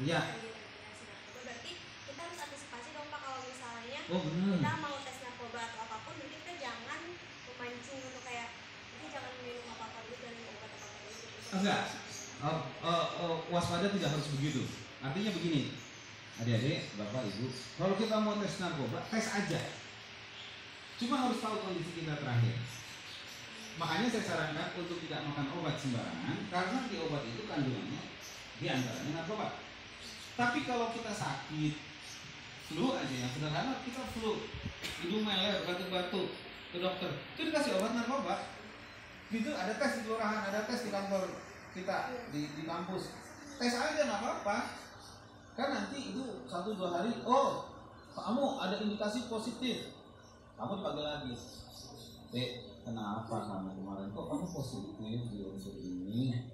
Iya. berarti kita harus antisipasi dong pak kalau misalnya Oh kita mau tes narkoba atau apa pun berarti kita jangan memancing untuk kayak kita jangan minum apa apa dulu dan minum obat apa apa dulu gitu. Enggak. Eh, eh, eh, waspada tidak harus begitu. Artinya begini, adik-adik, bapak, ibu, kalau kita mau tes narkoba, tes aja. Cuma harus tahu kondisi kita terakhir. Makanya saya sarankan untuk tidak makan obat sembarangan, karena di obat itu kandungannya di antaranya narkoba. Tapi kalau kita sakit, flu aja yang sederhana kita flu, hidung meler, batuk-batuk ke dokter, itu dikasih obat narkoba. Gitu ada tes di kelurahan, ada tes di kantor kita di, di kampus. Tes aja nggak apa-apa. Kan nanti itu satu dua hari, oh kamu ada indikasi positif, kamu dipanggil lagi. Dek, kenapa kamu kemarin kok kamu positif di untuk ini?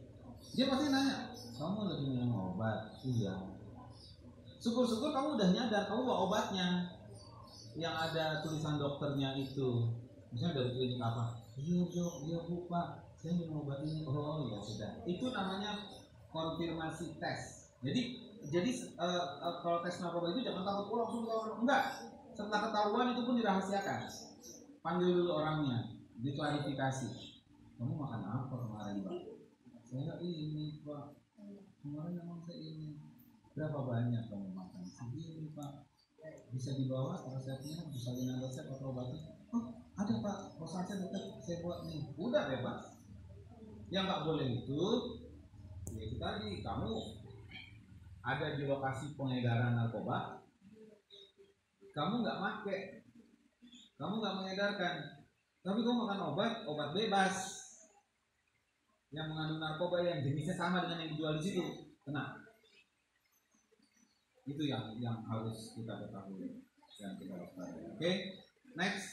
Dia pasti nanya, kamu lagi minum obat? Iya. Syukur-syukur kamu udah nyadar, kamu bawa obatnya yang ada tulisan dokternya itu. Misalnya dari klinik apa? Iya dok, iya bu pak, saya minum obat ini. Oh ya sudah. Itu namanya konfirmasi tes. Jadi jadi eh, eh, kalau tes narkoba itu jangan takut oh, langsung ketahuan. Enggak. Setelah ketahuan itu pun dirahasiakan. Panggil dulu orangnya, diklarifikasi. Kamu makan apa kemarin pak? Saya ini pak. Kemarin ini. Berapa banyak kamu makan? Segini pak. Bisa dibawa resepnya, bisa dengan resep atau obatnya. Oh ada pak, kosannya dekat saya buat nih. Udah bebas. Yang nggak boleh itu, ya itu tadi kamu ada di lokasi pengedaran narkoba, kamu nggak make, kamu nggak mengedarkan, tapi kamu makan obat, obat bebas yang mengandung narkoba yang jenisnya sama dengan yang dijual di situ, kena. Itu yang yang harus kita ketahui dan kita waspadai. Oke, next.